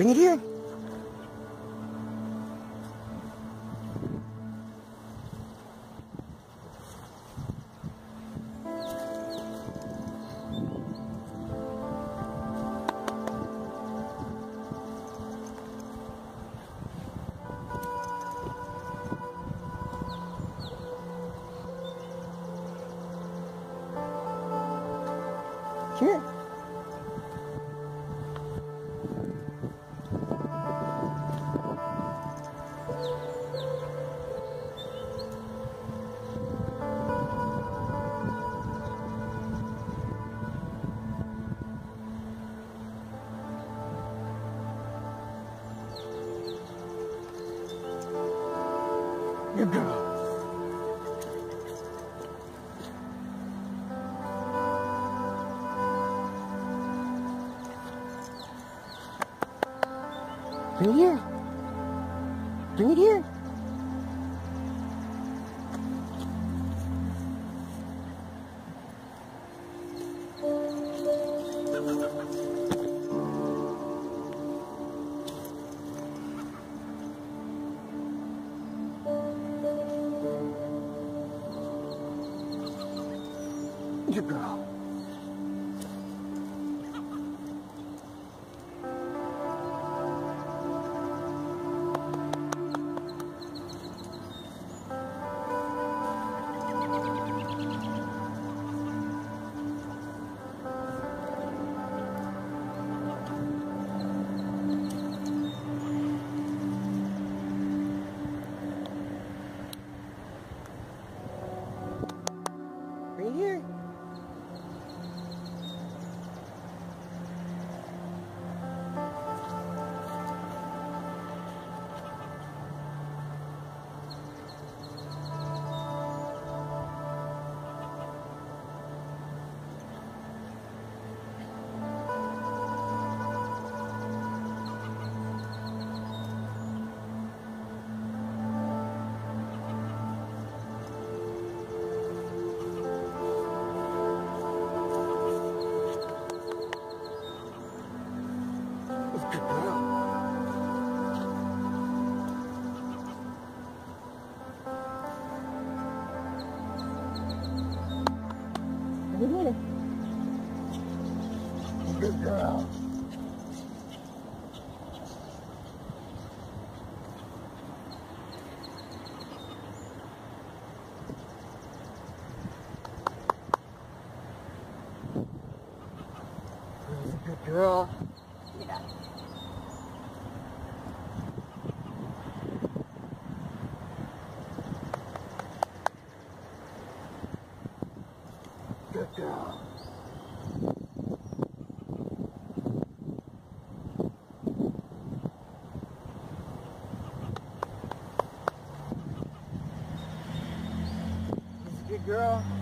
Bring it here. Here. Good girl. Bring it here. Bring it here. Good girl. Right here. Girl. Good girl. Good girl. Girl.